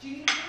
Do you need